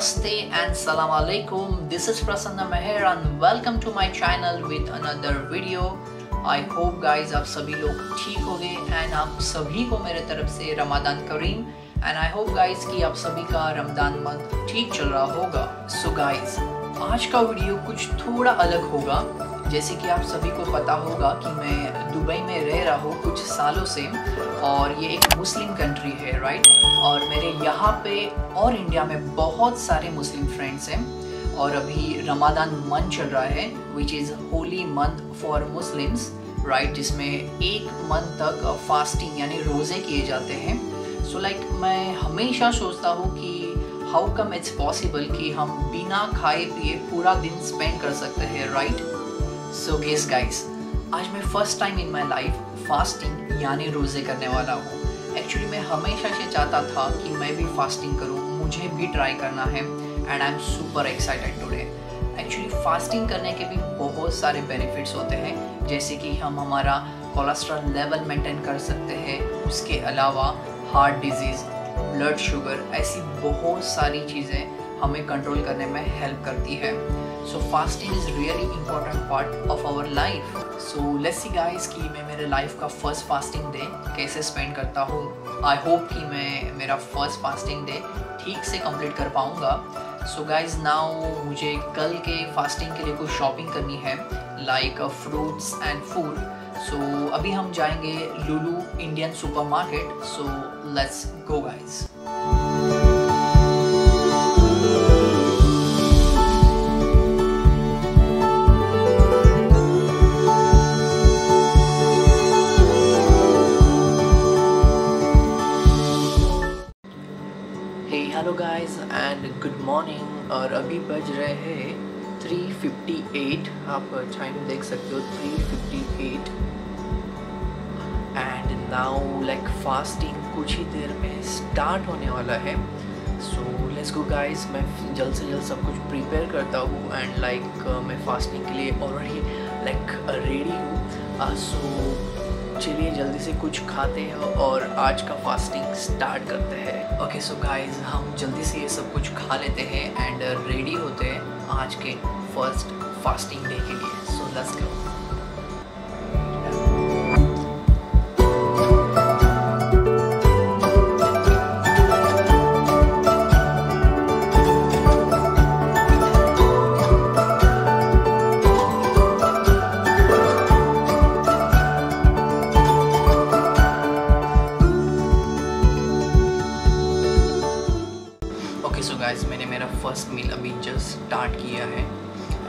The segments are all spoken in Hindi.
Namaste and Salam Alaikum. This is Prasanna Meher and welcome to my channel with another video. I hope guys आप सभी लोग ठीक हो and आप सभी को मेरे तरफ़ से Ramadan Kareem and I hope guys कि आप सभी का रमदान मंथ ठीक चल रहा होगा so guys, आज का वीडियो कुछ थोड़ा अलग होगा जैसे कि आप सभी को पता होगा कि मैं दुबई में रह रहा हूँ कुछ सालों से और ये एक मुस्लिम कंट्री है राइट और मेरे यहाँ पे और इंडिया में बहुत सारे मुस्लिम फ्रेंड्स हैं और अभी रमादान मंथ चल रहा है which is holy month for Muslims right जिसमें एक मंथ तक फास्टिंग यानी रोज़े किए जाते हैं। सो so, लाइक like, मैं हमेशा सोचता हूँ कि हाउ कम इट्स पॉसिबल कि हम बिना खाए पिए पूरा दिन स्पेंड कर सकते हैं राइट सो गेस गाइस आज मैं first time in my life fasting यानी रोज़े करने वाला हूँ। एक्चुअली मैं हमेशा से चाहता था कि मैं भी फास्टिंग करूँ, मुझे भी ट्राई करना है and I am super excited today actually fasting करने के भी बहुत सारे बेनिफिट्स होते हैं, जैसे कि हम हमारा कोलेस्ट्रॉल लेवल मेंटेन कर सकते हैं, उसके अलावा हार्ट डिज़ीज़ ब्लड शुगर ऐसी बहुत सारी चीज़ें हमें कंट्रोल करने में हेल्प करती है। So fasting is really important part of our life so let's see guys कि मैं मेरे लाइफ का फ़र्स्ट फास्टिंग डे कैसे स्पेंड करता हूँ। आई होप कि मैं मेरा फ़र्स्ट फास्टिंग डे ठीक से कंप्लीट कर पाऊँगा। सो गाइज़ नाउ मुझे कल के फास्टिंग के लिए कुछ शॉपिंग करनी है like fruits and food so अभी हम जाएँगे Lulu Indian supermarket so let's go guys hello guys and good morning और अभी बज रहे हैं 3:58 आप टाइम देख सकते हो 3:58 एंड नाउ लाइक फास्टिंग कुछ ही देर में स्टार्ट होने वाला है. सो लेट्स गो गाइस मैं जल्द से जल्द सब कुछ प्रिपेयर करता हूँ एंड लाइक uh, मैं फास्टिंग के लिए ऑलरेडी लाइक रेडी हूँ. सो चलिए जल्दी से कुछ खाते हैं और आज का फास्टिंग स्टार्ट करते हैं। ओके सो गाइस हम जल्दी से ये सब कुछ खा लेते हैं एंड रेडी होते हैं आज के फ़र्स्ट फास्टिंग डे के लिए। So let's go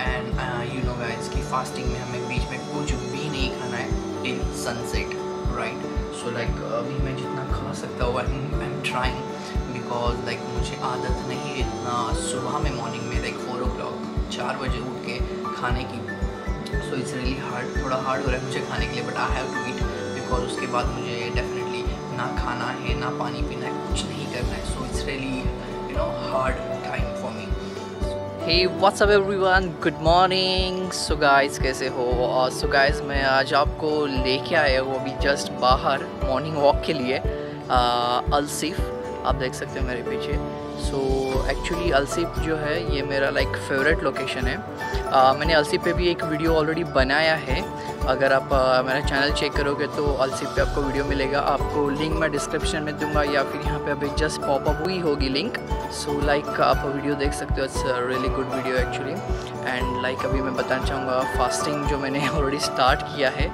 and you know guys कि फास्टिंग में हमें बीच में कुछ भी नहीं खाना है till sunset right so like अभी मैं जितना खा सकता हूँ I am trying because like मुझे आदत नहीं इतना सुबह में मॉर्निंग में लाइक फोर ओ क्लॉक चार बजे उठ के खाने की। सो इट्स रियली हार्ड थोड़ा हार्ड हो रहा है मुझे खाने के लिए but I have to eat because उसके बाद मुझे डेफिनेटली ना खाना है, ना पानी पीना है, कुछ नहीं करना है। So it's really time for me hey what's up, everyone? Good morning so, guys, कैसे हो? और so गाइस मैं आज आपको लेके आया हूँ अभी जस्ट बाहर मॉर्निंग वॉक के लिए अलसिफ आप देख सकते हो मेरे पीछे। सो एक्चुअली अलसिफ जो है ये मेरा लाइक फेवरेट लोकेशन है. Uh, मैंने अलसिफ पे भी एक वीडियो ऑलरेडी बनाया है. अगर आप uh, मेरा चैनल चेक करोगे तो अलसिफ पे आपको वीडियो मिलेगा. आपको लिंक मैं डिस्क्रिप्शन में दूँगा या फिर यहाँ पे अभी जस्ट पॉपअप हुई होगी link so so, like like, आप वीडियो देख सकते हो. It's really good video actually and like अभी मैं बताना चाहूँगा फास्टिंग जो मैंने ऑलरेडी स्टार्ट किया है.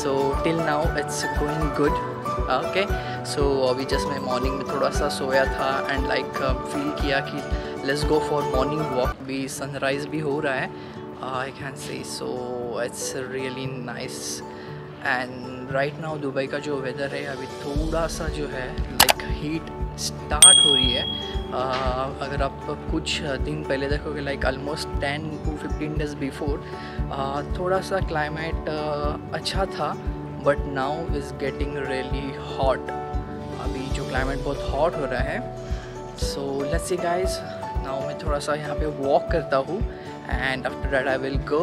So till now it's going good okay so अभी जस्ट मैं मॉर्निंग में थोड़ा सा सोया था एंड लाइक फील किया कि let's go for morning walk भी सनराइज़ भी हो रहा है I can say so it's really nice and right now Dubai का जो वेदर है अभी थोड़ा सा जो है लाइक हीट स्टार्ट हो रही है. Uh, अगर आप कुछ दिन पहले देखोगे like almost ten to fifteen days before थोड़ा सा क्लाइमेट uh, अच्छा था but now is getting really hot climate बहुत हॉट हो रहा है। So let's see guys now मैं थोड़ा सा यहाँ पे वॉक करता हूँ and after that I will go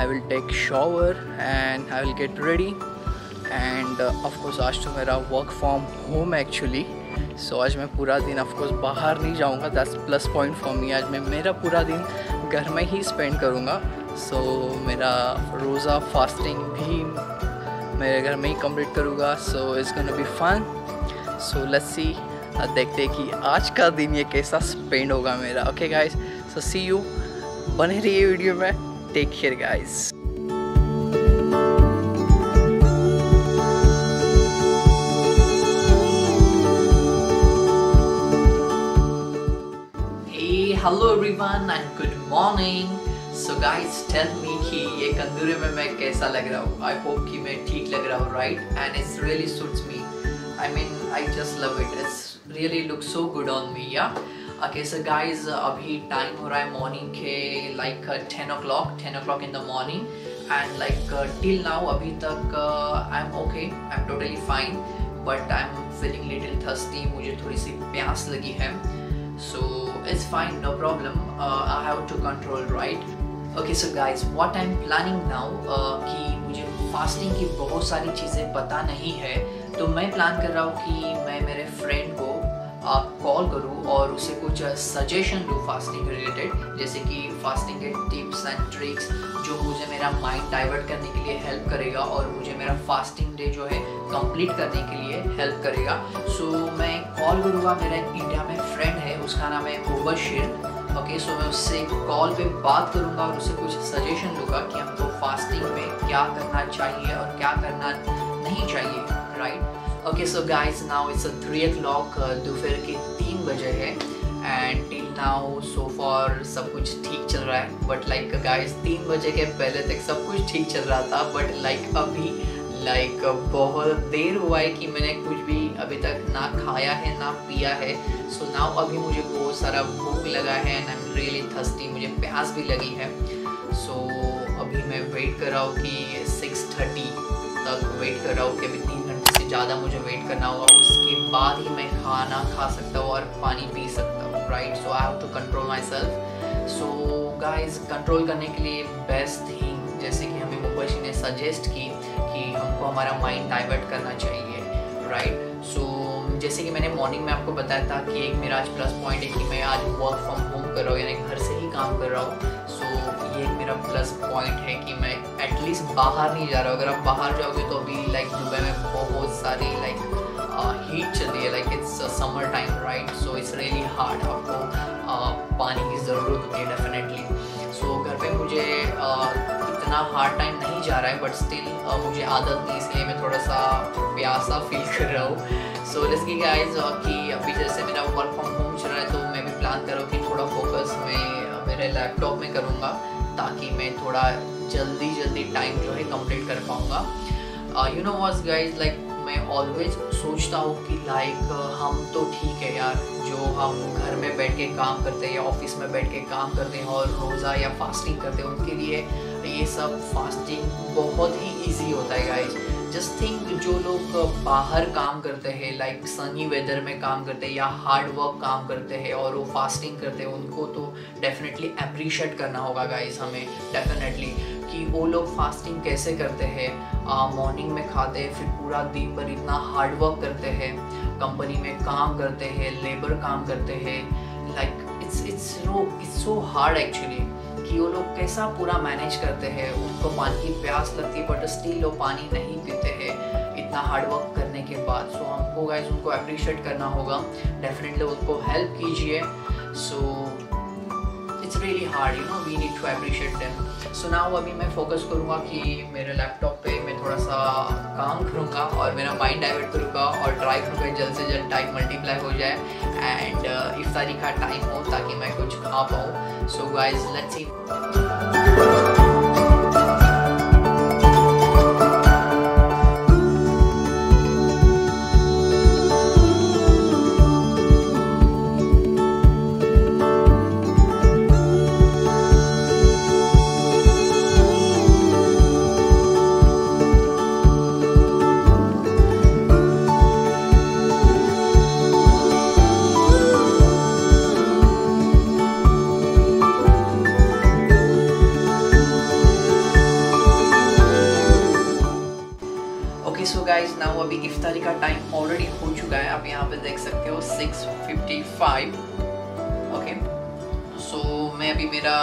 I will take shower and I will get ready and of course आज तो मेरा work from home actually so आज मैं पूरा दिन ऑफकोर्स बाहर नहीं जाऊँगा that's plus point for me आज मैं मेरा पूरा दिन घर में ही स्पेंड करूँगा। सो so, मेरा रोज़ा फास्टिंग भी मेरे घर में ही कंप्लीट करूँगा। So it's gonna be fun so let's see देखते हैं कि आज का दिन ये कैसा स्पेंड होगा मेरा. Okay guys so see you बने रहिए वीडियो में. Take care guys hello everyone and good morning so guys tell me कि ये कंदूरे में मैं कैसा लग रहा हूँ? आई होप कि मैं ठीक लग रहा हूँ right and it's really suits me I mean I just love it it's really look so good on me yeah okay so guys अभी टाइम हो रहा है मॉर्निंग के like ten o'clock ten o'clock in the morning and like till now अभी तक okay I am totally fine but I am feeling little thirsty मुझे थोड़ी सी प्यास लगी है. So, it's fine. No problem. Uh, I have to control right? Okay so guys what I'm planning now uh, कि मुझे फास्टिंग की बहुत सारी चीज़ें पता नहीं है तो मैं प्लान कर रहा हूँ कि मैं मेरे फ्रेंड को कॉल करूँ और उसे कुछ सजेशन दूँ फास्टिंग रिलेटेड जैसे कि फास्टिंग के टिप्स एंड ट्रिक्स जो मुझे मेरा माइंड डाइवर्ट करने के लिए हेल्प करेगा और मुझे मेरा फास्टिंग डे जो है कंप्लीट करने के लिए हेल्प करेगा। सो so, मैं कॉल करूँगा मेरा एक इंडिया में फ्रेंड है उसका नाम है मुबशिर ओके सो मैं उससे कॉल पे बात करूँगा और उससे कुछ सजेशन लूँगा कि हमको फास्टिंग में क्या करना चाहिए और क्या करना नहीं चाहिए। Right okay so guys now it's three o'clock दोपहर के तीन बजे है and till now so for सब कुछ ठीक चल रहा है. बट लाइक गाइस तीन बजे के पहले तक सब कुछ ठीक चल रहा था बट लाइक like, अभी लाइक like, बहुत देर हुआ है कि मैंने कुछ भी अभी तक ना खाया है ना पिया है. सो so नाउ अभी मुझे बहुत सारा भूख लगा है and I am really thirsty मुझे प्यास भी लगी है. सो so, अभी मैं वेट कर रहा हूँ कि सिक्स थर्टी तक वेट कर रहा हूँ कि अभी तीन ज़्यादा मुझे वेट करना होगा उसके बाद ही मैं खाना खा सकता हूँ और पानी पी सकता हूँ right so I have to control myself so guys control करने के लिए बेस्ट थिंग जैसे कि हमें मुंबई ने सजेस्ट की कि हमको हमारा माइंड डाइवर्ट करना चाहिए राइट right? सो so, जैसे कि मैंने मॉर्निंग में आपको बताया था कि एक मेरा आज प्लस पॉइंट है कि मैं आज वर्क फ्रॉम होम कर रहा हूँ यानी घर से ही काम कर रहा हूँ। सो so, ये एक मेरा प्लस पॉइंट है कि मैं एटलीस्ट बाहर नहीं जा रहा हो। अगर आप बाहर जाओगे तो अभी लाइक दुबई में बहुत सारी लाइक हीट चल रही है। Like it's summer time right so it's really hard आपको uh, पानी की ज़रूरत होती है डेफिनेटली सो घर पे मुझे uh, इतना हार्ड टाइम नहीं जा रहा है बट स्टिल uh, मुझे आदत नहीं इसलिए मैं थोड़ा सा प्यासा फील कर रहा हूँ। सो जैसे गाइज़ कि अभी जैसे मेरा वर्क फ्रॉम होम चल रहा है तो मैं भी प्लान कर रहा हूँ कि थोड़ा फोकस मैं मेरे लैपटॉप में करूँगा ताकि मैं थोड़ा जल्दी जल्दी टाइम जो है कंप्लीट कर पाऊँगा। You know was guys like मैं ऑलवेज सोचता हूँ कि लाइक हम तो ठीक है यार, जो हम घर में बैठ के काम करते हैं या ऑफ़िस में बैठ के काम करते हैं और रोज़ा या फास्टिंग करते हैं, उनके लिए ये सब फास्टिंग बहुत ही इजी होता है गाइज़ जस्ट थिंक जो लोग बाहर काम करते हैं लाइक सनी वेदर में काम करते हैं या हार्ड वर्क काम करते हैं और वो फास्टिंग करते हैं, उनको तो डेफिनेटली अप्रिशिएट करना होगा गाइज़ हमें डेफिनेटली कि वो लोग फास्टिंग कैसे करते हैं? मॉर्निंग में खाते हैं फिर पूरा दिन भर इतना हार्ड वर्क करते हैं। कंपनी में काम करते हैं लेबर काम करते हैं। Like it's it's it's so hard actually कि वो लोग कैसा पूरा मैनेज करते हैं। उनको पानी की प्यास लगती है बट स्टिल वो पानी नहीं पीते हैं इतना हार्ड वर्क करने के बाद। सो so, हमको गाइज़ उनको अप्रिशिएट करना होगा। डेफिनेटली उनको हेल्प कीजिए। So it's really hard you know we need to appreciate them so now अभी मैं फोकस करूँगा कि मेरे लैपटॉप पे मैं थोड़ा सा काम करूँगा और मेरा माइंड डाइवर्ट करूँगा और ट्राई करूँगा जल्द से जल्द टाइम मल्टीप्लाई हो जाए एंड uh, इफ्तारी का टाइम हो ताकि मैं कुछ खा पाऊँ। So guys let's see so guys now अभी इफ्तारी का टाइम ऑलरेडी हो चुका है। आप यहाँ पे देख सकते हो 6:55 ओके सो मैं अभी मेरा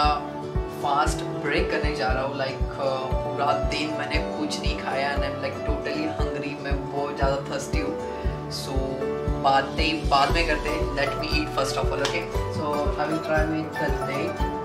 फास्ट ब्रेक करने जा रहा हूँ। लाइक like, पूरा दिन मैंने कुछ नहीं खाया एंड लाइक टोटली हंग्री मैं बहुत ज़्यादा थर्स्टी हूँ। सो बातें बाद में करते हैं। Let me eat first of all okay so I will try with the date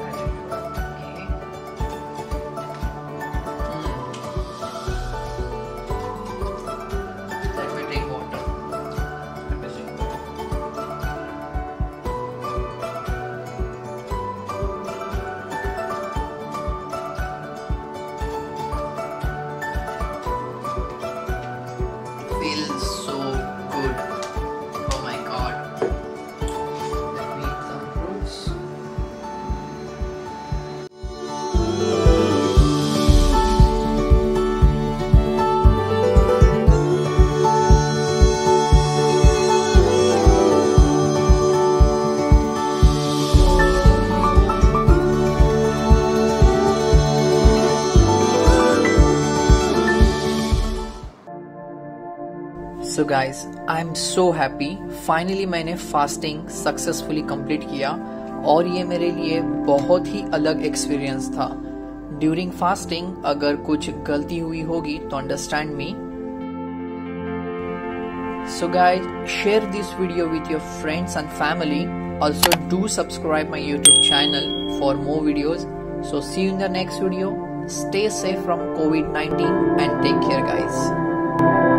so guys I am so happy finally मैंने फास्टिंग सक्सेसफुली कंप्लीट किया और ये मेरे लिए बहुत ही अलग एक्सपीरियंस था। ड्यूरिंग फास्टिंग अगर कुछ गलती हुई होगी तो understand me so guys share this video with your friends and family also do subscribe my YouTube channel for more videos so see in the next video stay safe from covid-19 and take care, guys.